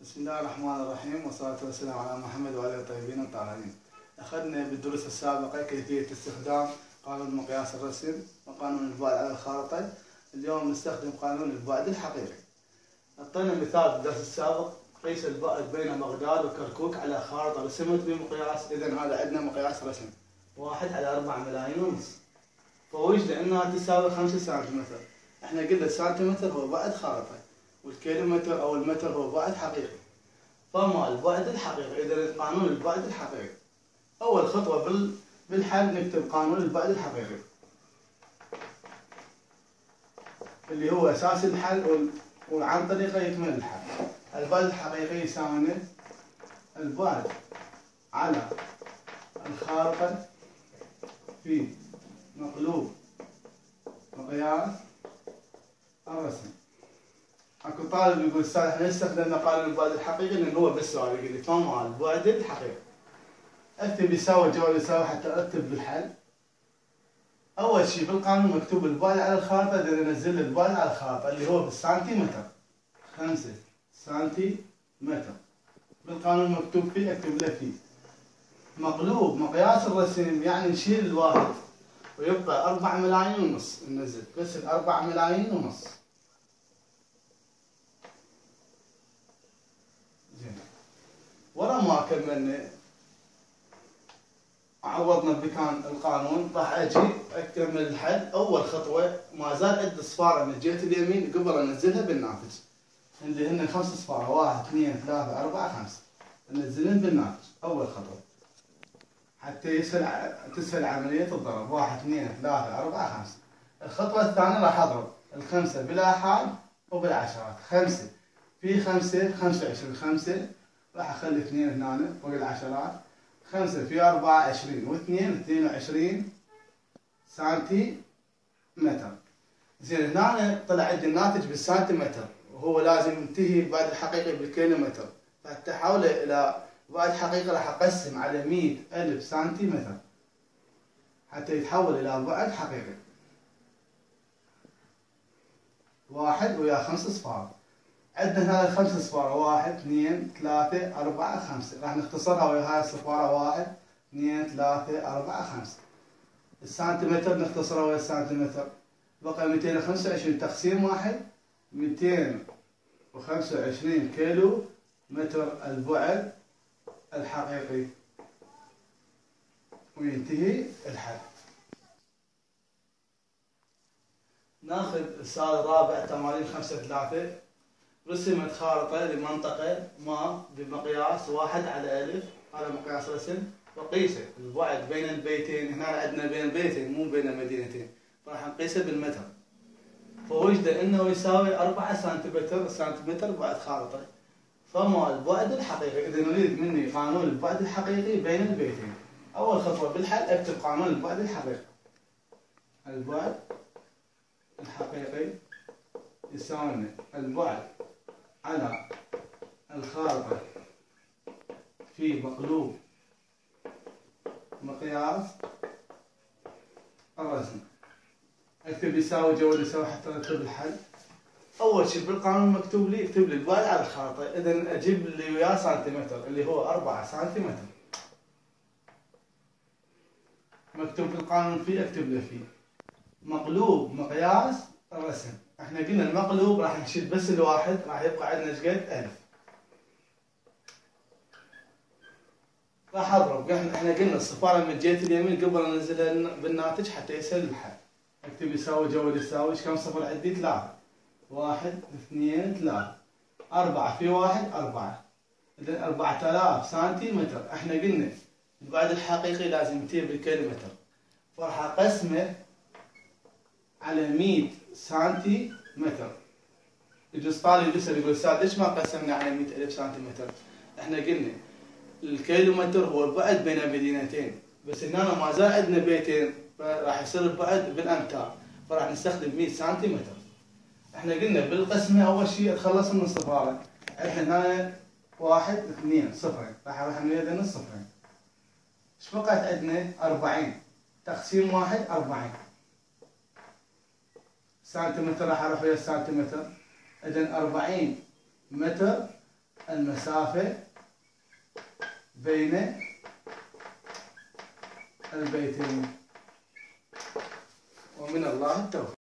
بسم الله الرحمن الرحيم والصلاة والسلام على محمد وعلى الطيبين الطاهرين. أخذنا بالدروس السابقة كيفية استخدام قانون مقياس الرسم وقانون البعد على الخارطة. اليوم نستخدم قانون البعد الحقيقي. أعطينا مثال بالدرس السابق قيس البعد بين بغداد وكركوك على خارطة رسمت بمقياس إذا هذا عندنا مقياس رسم. واحد على أربعة ملايين ونص. فوجد أنها تساوي خمسة سنتيمتر. إحنا قلنا السنتيمتر هو بعد خارطة. والكيلومتر أو المتر هو بعد حقيقي. فما البعد الحقيقي؟ إذا قانون البعد الحقيقي. أول خطوة بال بالحل نكتب قانون البعد الحقيقي. اللي هو أساس الحل وعن طريقه يكمل الحل. البعد الحقيقي يساوي البعد على الخارطه في مقلوب مقياس الرسم. طالب يقول أستاذ إحنا استخدمنا قانون البعد الحقيقي لأن هو بالسؤال يقول لي فما البعد الحقيقي؟ أكتب يساوي جواب يساوي حتى أكتب بالحل. أول شيء بالقانون مكتوب البعد على الخارطه اذا ننزل البعد على الخارطه اللي هو بالسنتيمتر. 5 سنتيمتر. بالقانون مكتوب فيه أكتب له فيه. مقلوب مقياس الرسم يعني نشيل الواحد. ويبقى 4 ملايين ونص ننزل. بس 4 ملايين ونص. ورا ما كملنا عوضنا بكان القانون. راح أجي أكمل الحل. أول خطوة ما زال عندي صفاره من جهه اليمين قبل أنزلها بالناتج عندي هن خمس صفارة. واحد اثنين ثلاثة أربعة خمسه أنزلهم بالناتج أول خطوة. حتى يسهل تسهل عملية الضرب. واحد اثنين ثلاثة أربعة خمسه الخطوة الثانية راح أضرب. الخمسة بالاحاد وبالعشرات. خمسة. في خمسة خمسة وعشرين خمسة. راح أخلي اثنين هنا فوق العشرات. خمسة في أربعة عشرين واثنين اثنين وعشرين سنتي متر. زين هنا طلع عندي الناتج بالسنتيمتر وهو لازم ينتهي بعد الحقيقي بالكيلومتر. فحتى احوله إلى بعد حقيقي راح أقسم على مئة ألف سنتيمتر حتى يتحول إلى بعد حقيقي واحد ويا خمس أصفار. عندنا هذا خمس صفارة واحد اثنين ثلاثة أربعة خمسة. راح نختصرها ويا هاي الصفارة واحد اثنين ثلاثة أربعة خمسة. السنتيمتر نختصرها ويا السنتيمتر. بقى 225 تقسيم واحد 225 كيلو متر البعد الحقيقي. وينتهي الحل ناخذ السؤال الرابع تمارين خمسة ثلاثة. رسمت خارطة لمنطقة ما بمقياس واحد على ألف هذا مقياس رسم وقيسه البعد بين البيتين هنا عندنا بين البيتين مو بين المدينتين. فراح نقيسه بالمتر. فوجد إنه يساوي 4 سنتيمتر سنتيمتر بعد خارطة. فما البعد الحقيقي إذا نريد مني قانون البعد الحقيقي بين البيتين. أول خطوة بالحل أكتب قانون البعد الحقيقي. البعد الحقيقي يساوي البعد على الخارطة في مقلوب مقياس الرسم. اكتب يساوي جوال يساوي حتى اكتب الحل. أول شيء بالقانون مكتوب لي اكتب لي البعد على الخارطة. اذا أجيب اللي وياه سنتيمتر اللي هو 4 سنتيمتر. مكتوب في القانون فيه أكتب له فيه. مقلوب مقياس الرسم. إحنا قلنا المقلوب راح نشيل بس الواحد راح يبقى عندنا إيش قد؟ ألف. راح أضرب إحنا قلنا الصفارة من جهة اليمين قبل انزلها بالناتج حتى الحل. اكتب يساوي جوال يساوي إيش كم صفر عندي؟ ثلاثة. واحد اثنين ثلاثة. أربعة في واحد أربعة. إذا 4000 سنتيمتر إحنا قلنا البعد الحقيقي لازم ينتهي بالكيلومتر. فراح اقسمه على 100 سنتي متر يجوز طالب يسال يقول أستاذ ليش ما قسمنا على 100000 سنتيمتر؟ إحنا قلنا الكيلومتر هو البعد بين المدينتين بس هنا ما زال عندنا بيتين فراح يصير البعد بالأمتار. فراح نستخدم 100 سنتيمتر. إحنا قلنا بالقسمة أول شيء تخلص من الصفاره إحنا هنا واحد اثنين صفرين راح أروح من صفرين إيش بقت عندنا؟ 40 تقسيم واحد 40 سنتيمتر راح أروح إلى السنتيمتر اذا 40 متر المسافة بين البيتين. ومن الله التوفيق.